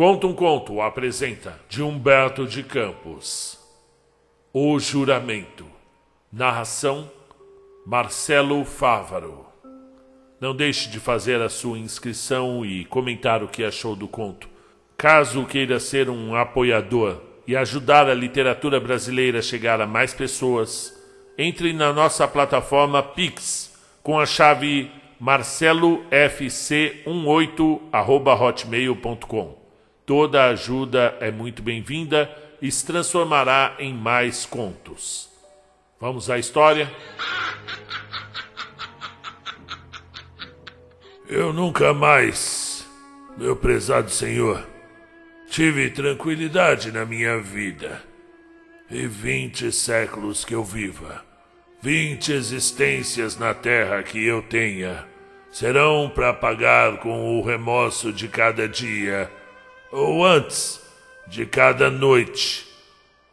Conta um Conto apresenta de Humberto de Campos. O Juramento. Narração Marcelo Fávaro. Não deixe de fazer a sua inscrição e comentar o que achou do conto. Caso queira ser um apoiador e ajudar a literatura brasileira a chegar a mais pessoas, entre na nossa plataforma Pix com a chave marcelofc18@hotmail.com. Toda ajuda é muito bem-vinda e se transformará em mais contos. Vamos à história? Eu nunca mais, meu prezado senhor, tive tranquilidade na minha vida. E vinte séculos que eu viva, vinte existências na terra que eu tenha, serão para pagar com o remorso de cada dia ou antes de cada noite,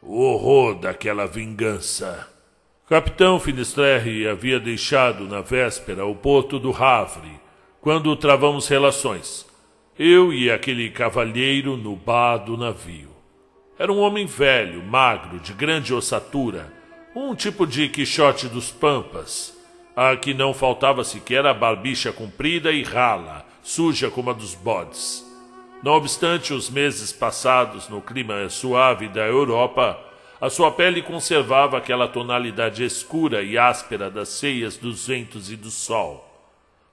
o horror daquela vingança. Capitão Finisterre havia deixado na véspera o porto do Havre, quando travamos relações, eu e aquele cavalheiro no bar do navio. Era um homem velho, magro, de grande ossatura, um tipo de Quixote dos Pampas, a que não faltava sequer a barbicha comprida e rala, suja como a dos bodes. Não obstante os meses passados no clima suave da Europa, a sua pele conservava aquela tonalidade escura e áspera das ceias dos ventos e do sol.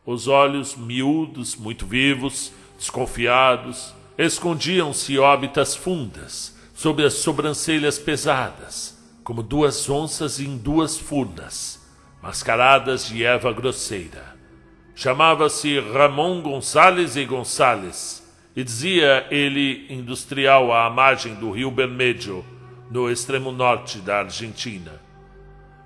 Os olhos miúdos, muito vivos, desconfiados, escondiam-se órbitas fundas sob as sobrancelhas pesadas, como duas onças em duas furnas, mascaradas de erva grosseira. Chamava-se Ramon Gonçalves e Gonçalves e dizia ele industrial à margem do rio Bermejo, no extremo norte da Argentina.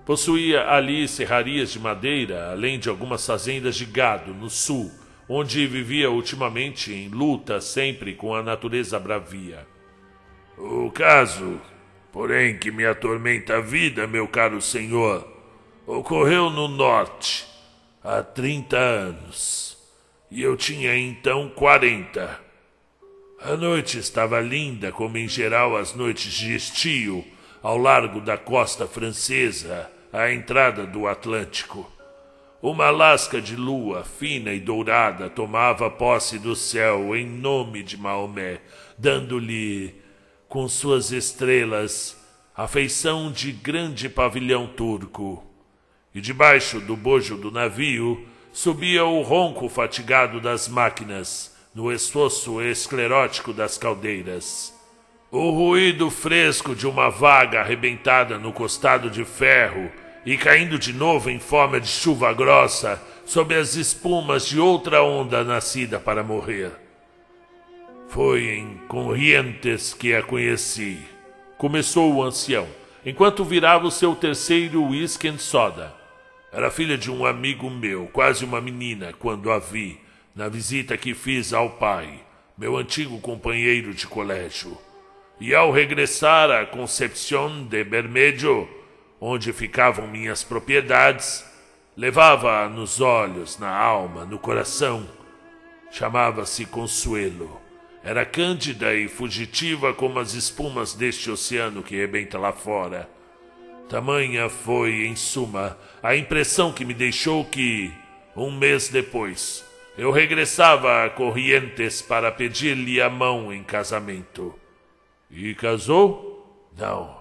Possuía ali serrarias de madeira, além de algumas fazendas de gado no sul, onde vivia ultimamente em luta sempre com a natureza bravia. O caso, porém, que me atormenta a vida, meu caro senhor, ocorreu no norte, há trinta anos, e eu tinha então quarenta. A noite estava linda, como em geral as noites de estio, ao largo da costa francesa, à entrada do Atlântico. Uma lasca de lua fina e dourada tomava posse do céu em nome de Maomé, dando-lhe, com suas estrelas, a feição de grande pavilhão turco. E debaixo do bojo do navio subia o ronco fatigado das máquinas, no esforço esclerótico das caldeiras. O ruído fresco de uma vaga arrebentada no costado de ferro e caindo de novo em forma de chuva grossa sob as espumas de outra onda nascida para morrer. Foi em Corrientes que a conheci. Começou o ancião, enquanto virava o seu terceiro whisky and soda. Era filha de um amigo meu, quase uma menina, quando a vi na visita que fiz ao pai, meu antigo companheiro de colégio. E ao regressar à Concepción de Bermejo, onde ficavam minhas propriedades, levava nos olhos, na alma, no coração. Chamava-se Consuelo. Era cândida e fugitiva como as espumas deste oceano que rebenta lá fora. Tamanha foi, em suma, a impressão que me deixou que, um mês depois, eu regressava a Corrientes para pedir-lhe a mão em casamento. E casou? Não,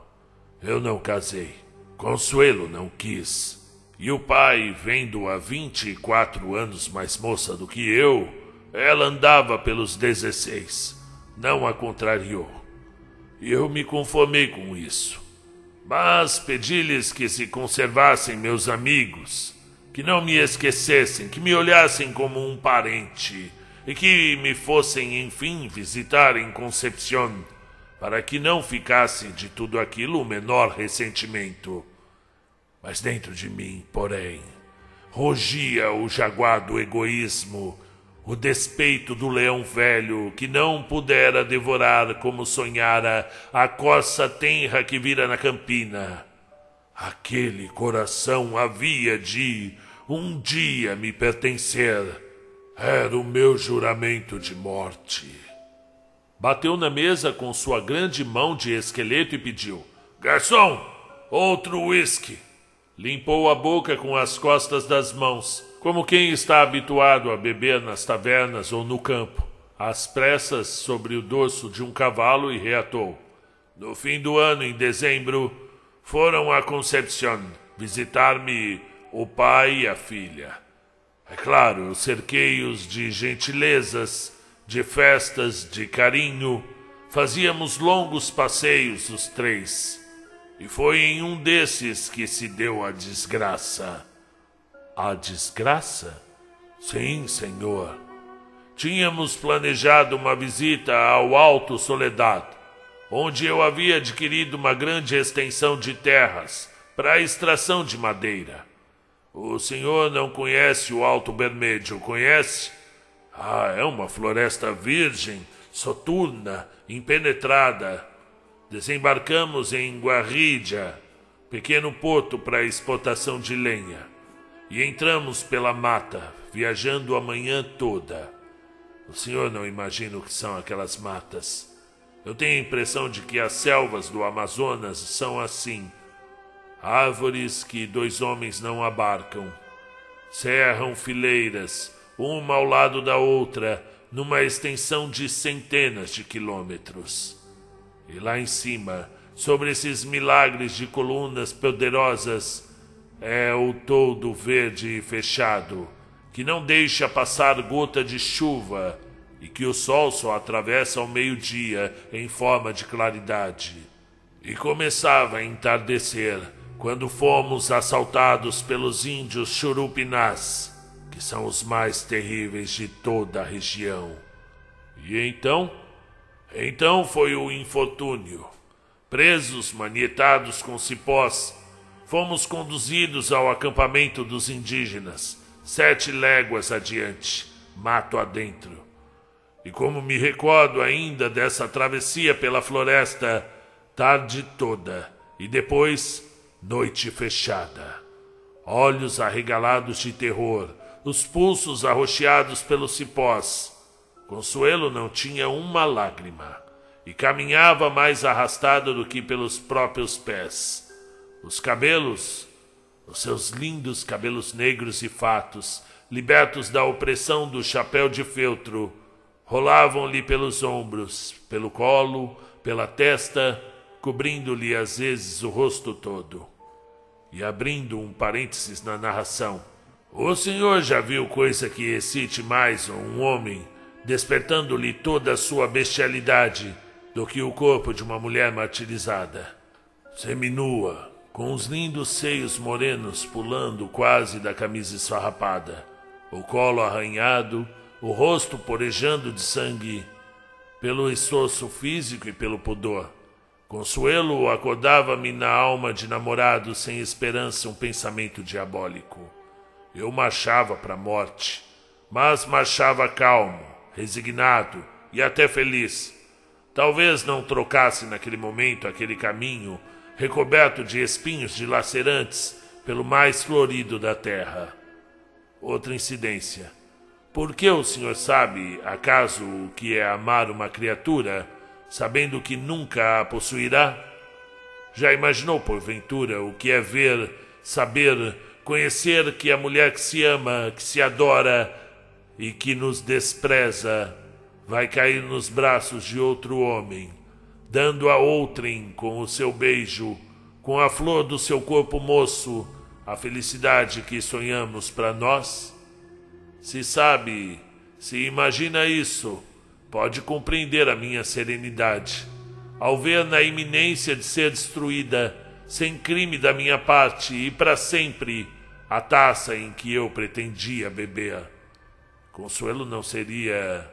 eu não casei. Consuelo não quis. E o pai, vendo-a vinte e quatro anos mais moça do que eu, ela andava pelos dezesseis. Não a contrariou. Eu me conformei com isso. Mas pedi-lhes que se conservassem meus amigos que não me esquecessem, que me olhassem como um parente e que me fossem, enfim, visitar em Concepción, para que não ficasse de tudo aquilo o menor ressentimento. Mas dentro de mim, porém, rugia o jaguar do egoísmo, o despeito do leão velho que não pudera devorar como sonhara a coça tenra que vira na campina. Aquele coração havia de um dia me pertencer. Era o meu juramento de morte. Bateu na mesa com sua grande mão de esqueleto e pediu: Garçom, outro uísque. Limpou a boca com as costas das mãos, como quem está habituado a beber nas tavernas ou no campo, às pressas sobre o dorso de um cavalo e reatou: No fim do ano, em dezembro, foram a Concepción visitar-me o pai e a filha. É claro, cerquei-os de gentilezas, de festas, de carinho. Fazíamos longos passeios os três. E foi em um desses que se deu a desgraça. A desgraça? Sim, senhor. Tínhamos planejado uma visita ao Alto Soledad, onde eu havia adquirido uma grande extensão de terras para a extração de madeira. O senhor não conhece o Alto Bermejo, conhece? Ah, é uma floresta virgem, soturna, impenetrada Desembarcamos em Guarridia, pequeno porto para exportação de lenha, e entramos pela mata, viajando a manhã toda. O senhor não imagina o que são aquelas matas. Eu tenho a impressão de que as selvas do Amazonas são assim. Árvores que dois homens não abarcam. Serram fileiras, uma ao lado da outra, numa extensão de centenas de quilômetros. E lá em cima, sobre esses milagres de colunas poderosas, é o todo verde e fechado, que não deixa passar gota de chuva e que o sol só atravessa ao meio-dia em forma de claridade. E começava a entardecer quando fomos assaltados pelos índios churupinás, que são os mais terríveis de toda a região. E então então foi o infortúnio. Presos, manietados com cipós, fomos conduzidos ao acampamento dos indígenas, sete léguas adiante, mato adentro. E como me recordo ainda dessa travessia pela floresta, tarde toda, e depois noite fechada. Olhos arregalados de terror, os pulsos arroxeados pelos cipós, Consuelo não tinha uma lágrima e caminhava mais arrastada do que pelos próprios pés. Os cabelos, os seus lindos cabelos negros e fatos, libertos da opressão do chapéu de feltro, rolavam-lhe pelos ombros, pelo colo, pela testa, cobrindo-lhe às vezes o rosto todo. E abrindo um parênteses na narração, o senhor já viu coisa que excite mais um homem despertando-lhe toda a sua bestialidade, do que o corpo de uma mulher martirizada. Seminua, com os lindos seios morenos pulando quase da camisa esfarrapada, o colo arranhado, o rosto porejando de sangue, pelo esforço físico e pelo pudor. Consuelo acordava-me na alma de namorado sem esperança um pensamento diabólico. Eu marchava para a morte, mas marchava calmo, resignado e até feliz. Talvez não trocasse naquele momento aquele caminho recoberto de espinhos dilacerantes pelo mais florido da terra. Outra incidência. Por que o senhor sabe, acaso, o que é amar uma criatura, sabendo que nunca a possuirá? Já imaginou, porventura, o que é ver, saber, conhecer que a mulher que se ama, que se adora, e que nos despreza vai cair nos braços de outro homem, dando a outrem com o seu beijo, com a flor do seu corpo moço, a felicidade que sonhamos para nós? Se sabe, se imagina isso, pode compreender a minha serenidade, ao ver na iminência de ser destruída, sem crime da minha parte e para sempre, a taça em que eu pretendia beber. Consuelo não seria.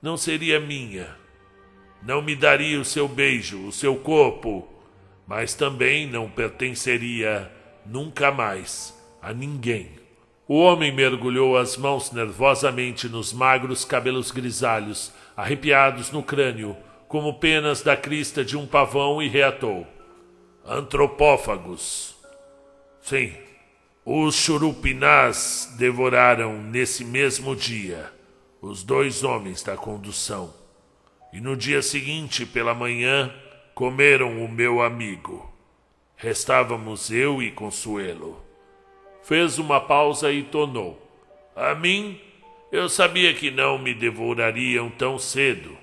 não seria minha. Não me daria o seu beijo, o seu corpo, mas também não pertenceria nunca mais a ninguém. O homem mergulhou as mãos nervosamente nos magros cabelos grisalhos, arrepiados no crânio, como penas da crista de um pavão, e reatou: Antropófagos. Sim, os churupinás devoraram nesse mesmo dia os dois homens da condução, e no dia seguinte, pela manhã, comeram o meu amigo. Restávamos eu e Consuelo. Fez uma pausa e tonou. A mim, eu sabia que não me devorariam tão cedo.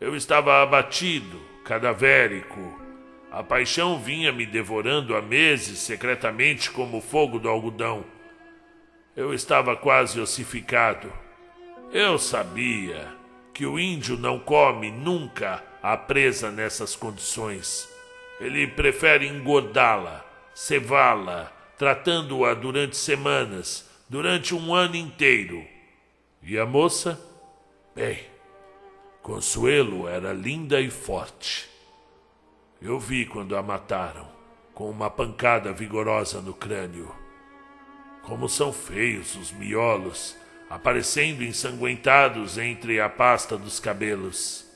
Eu estava abatido, cadavérico. A paixão vinha me devorando há meses secretamente como o fogo do algodão. Eu estava quase ossificado. Eu sabia que o índio não come nunca a presa nessas condições. Ele prefere engordá-la, cevá-la, tratando-a durante semanas, durante um ano inteiro. E a moça? Bem, Consuelo era linda e forte. Eu vi quando a mataram, com uma pancada vigorosa no crânio. Como são feios os miolos, aparecendo ensanguentados entre a pasta dos cabelos.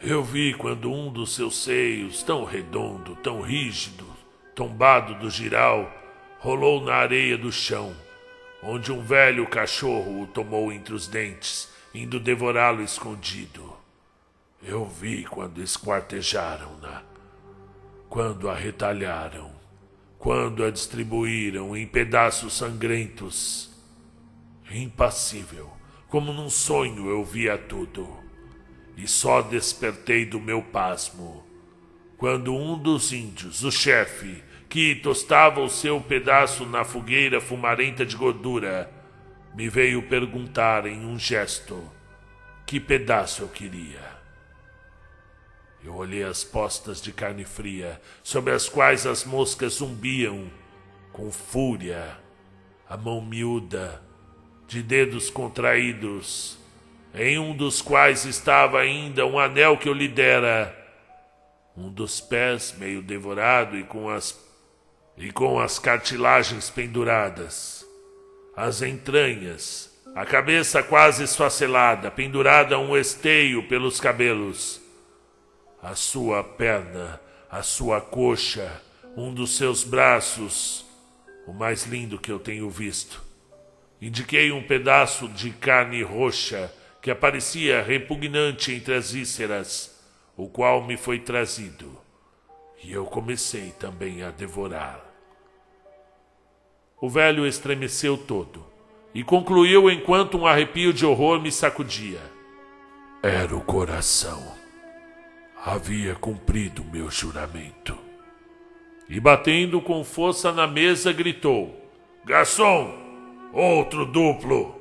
Eu vi quando um dos seus seios, tão redondo, tão rígido, tombado do giral, rolou na areia do chão, onde um velho cachorro o tomou entre os dentes, indo devorá-lo escondido. Eu vi quando esquartejaram-na, quando a retalharam, quando a distribuíram em pedaços sangrentos. Impassível, como num sonho eu via tudo e só despertei do meu pasmo quando um dos índios, o chefe, que tostava o seu pedaço na fogueira fumarenta de gordura, me veio perguntar em um gesto que pedaço eu queria. Eu olhei as postas de carne fria, sobre as quais as moscas zumbiam com fúria, a mão miúda, de dedos contraídos, em um dos quais estava ainda um anel que eu lhe dera, um dos pés meio devorado e com as e com as cartilagens penduradas, as entranhas, a cabeça quase esfacelada, pendurada a um esteio pelos cabelos, a sua perna, a sua coxa, um dos seus braços, o mais lindo que eu tenho visto. Indiquei um pedaço de carne roxa que aparecia repugnante entre as vísceras, o qual me foi trazido, e eu comecei também a devorar. O velho estremeceu todo e concluiu enquanto um arrepio de horror me sacudia. Era o coração. Havia cumprido meu juramento. E batendo com força na mesa, gritou: Garçom, outro duplo!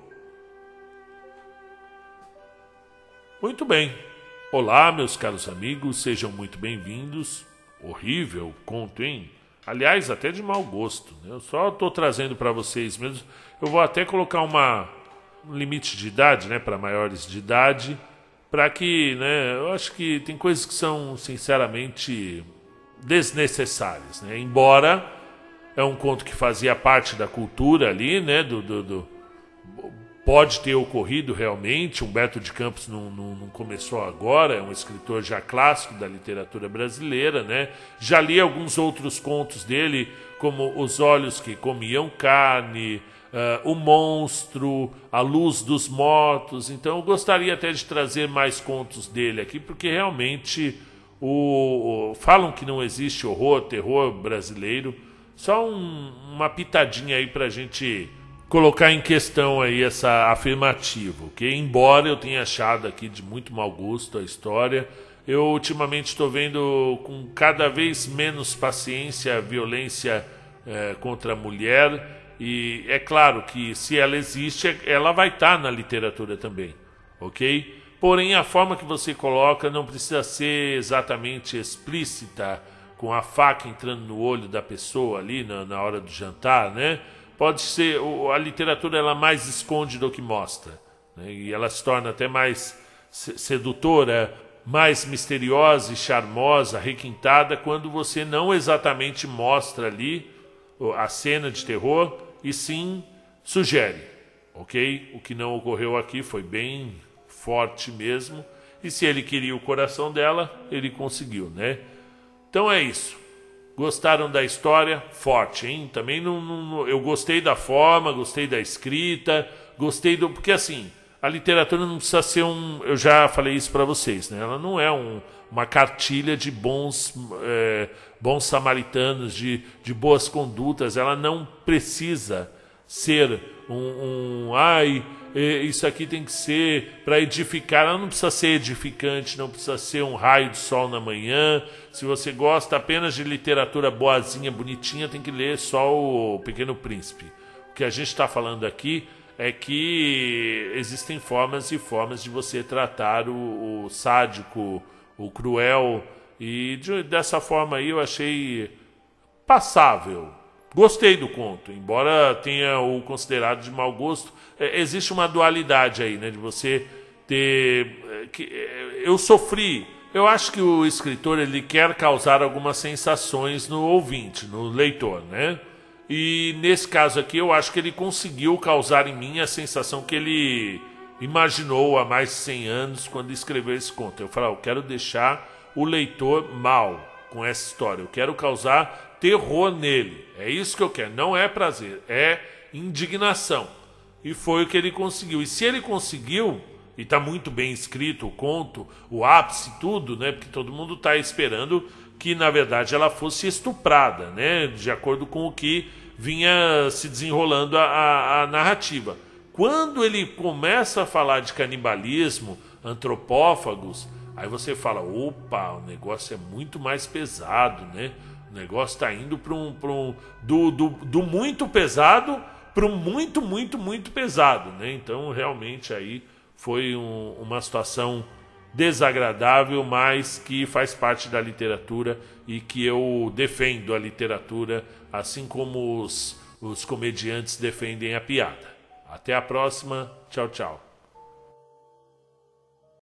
Muito bem. Olá, meus caros amigos, sejam muito bem-vindos. Horrível conto, hein? Aliás, até de mau gosto. Né? Eu só estou trazendo para vocês mesmo. Eu vou até colocar uma, um limite de idade, né, para maiores de idade, para que, né, eu acho que tem coisas que são sinceramente desnecessárias, né? Embora é um conto que fazia parte da cultura ali, né, do, do, do pode ter ocorrido realmente. Humberto de Campos não, não, não, começou agora, é um escritor já clássico da literatura brasileira, né? Já li alguns outros contos dele, como Os Olhos que Comiam Carne, uh, O Monstro, A Luz dos Mortos. Então eu gostaria até de trazer mais contos dele aqui, porque realmente o, o falam que não existe horror, terror brasileiro. Só um, uma pitadinha aí para a gente colocar em questão aí essa afirmativa, que embora eu tenha achado aqui de muito mau gosto a história, eu ultimamente estou vendo com cada vez menos paciência a violência é, contra a mulher e é claro que se ela existe, ela vai estar tá na literatura também, ok? Porém, a forma que você coloca não precisa ser exatamente explícita, com a faca entrando no olho da pessoa ali na, na hora do jantar, né? Pode ser a literatura ela mais esconde do que mostra né? e ela se torna até mais sedutora mais misteriosa e charmosa requintada quando você não exatamente mostra ali a cena de terror e sim sugere ok? O que não ocorreu aqui foi bem forte mesmo e se ele queria o coração dela ele conseguiu né? Então é isso Gostaram da história? Forte, hein? Também não, não, eu gostei da forma, gostei da escrita, gostei do. Porque assim, a literatura não precisa ser um. Eu já falei isso para vocês, né? Ela não é um, uma cartilha de bons, é, bons samaritanos, de, de boas condutas. Ela não precisa ser um, um ai, isso aqui tem que ser para edificar. Ela não precisa ser edificante, não precisa ser um raio de sol na manhã. Se você gosta apenas de literatura boazinha, bonitinha, tem que ler só o Pequeno Príncipe. O que a gente está falando aqui é que existem formas e formas de você tratar o, o sádico, o cruel, e de, dessa forma aí eu achei passável. Gostei do conto, embora tenha o considerado de mau gosto. É, existe uma dualidade aí, né? De você ter. É, que, é, eu sofri. Eu acho que o escritor ele quer causar algumas sensações no ouvinte, no leitor, né? E nesse caso aqui, eu acho que ele conseguiu causar em mim a sensação que ele imaginou há mais de 100 anos quando escreveu esse conto. Eu falei, ah, eu quero deixar o leitor mal com essa história. Eu quero causar terror nele. É isso que eu quero. Não é prazer, é indignação. E foi o que ele conseguiu. E se ele conseguiu, e está muito bem escrito o conto, o ápice, tudo, né? Porque todo mundo está esperando que na verdade ela fosse estuprada, né? De acordo com o que vinha se desenrolando a, a, a narrativa. Quando ele começa a falar de canibalismo, antropófagos, aí você fala: opa, o negócio é muito mais pesado, né? O negócio está indo para um, um do, do, do muito pesado para um muito, muito, muito pesado, né? Então realmente aí foi um, uma situação desagradável, mas que faz parte da literatura e que eu defendo a literatura, assim como os, os comediantes defendem a piada. Até a próxima. Tchau, tchau.